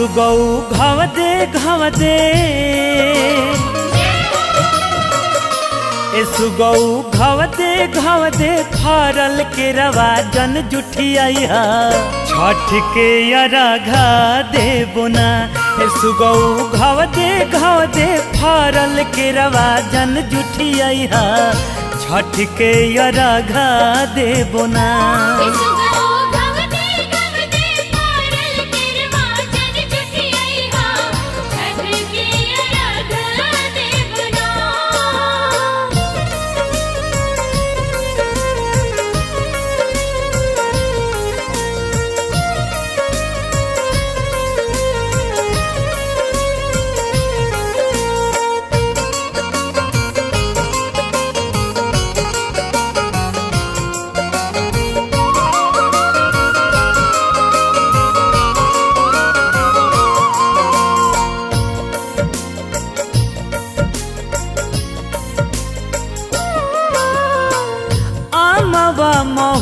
सुगौ घव दे घव दे। ए सुगौ घव फरल के रवा जन जुठियाई हा छठ के अरघा दे बुना ए सुगौ घव फरल के रवा जन जुठियाई हा छठ के अरघा दे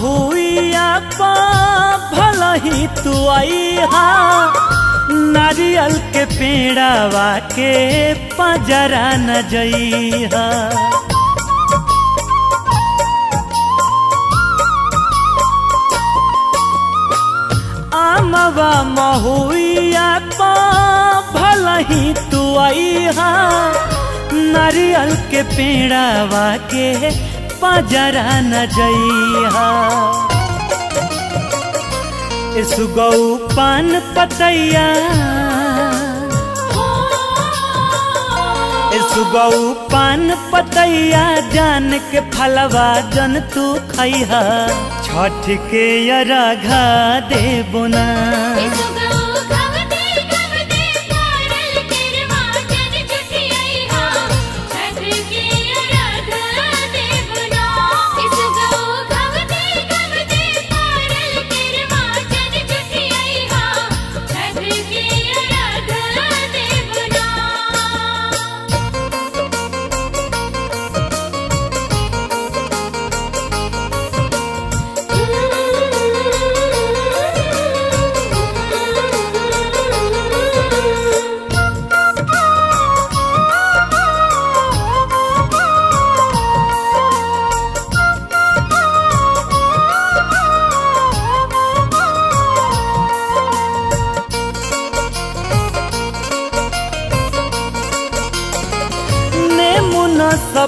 महुआ पा भल ही तू आई हा। नारियल के पेड़ावा के पजरा न जई हा। आमवा महुआ पा भल ही तू आई हा। नारियल के पेड़ावा के पजरा न जइहा। सुगौ पान पतैया। सुगौ पान पतैया जान के फलवा जन तू खैहा छठ के अरघा दे बुना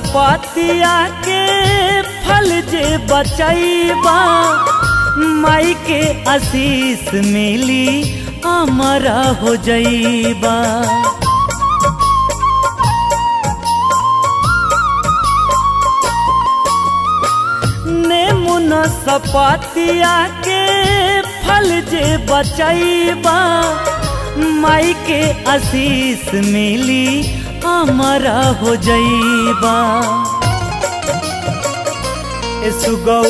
सपतिया के फल जे बचैबा, माई के आशीष मिली, अमरा हो जईबा नेमुना सपतिया के फल जे बचैबा, माई के आशीष मिली अमरा हो जईबा सुगौ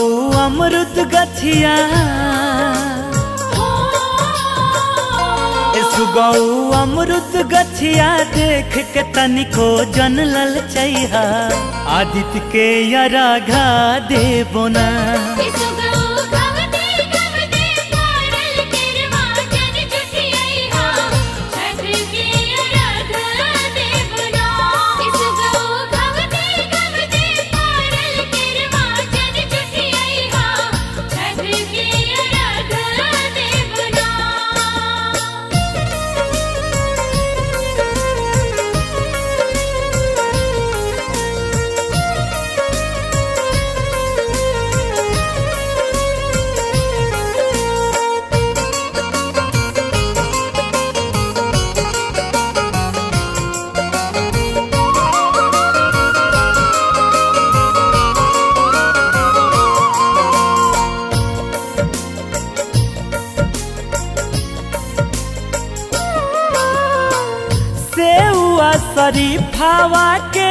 अमृत गछिया सुगौ अमृत गछिया देख के तनिको जन लल चैहा। आदित्य के अराघा दे बोना सेउआ शरीफावा के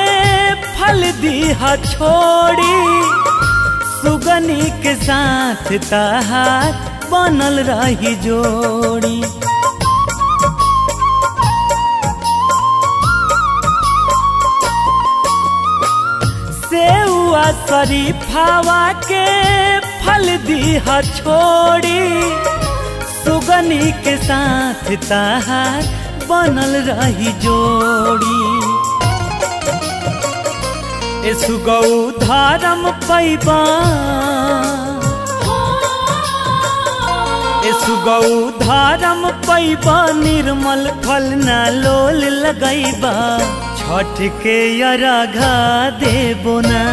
फल दीहा छोड़ी। सुगनी के साथ तहार बनल रही जोड़ी। सेउआ शरीफावा के फल दीहा छोड़ी। सुगनी के साथ ताहार बनल रही जोड़ी। सुगौ धर्म पैबा। सुगौ धर्म पैबा, निर्मल फल ना लोल लगैबा। छठ के अरघा देबो ना।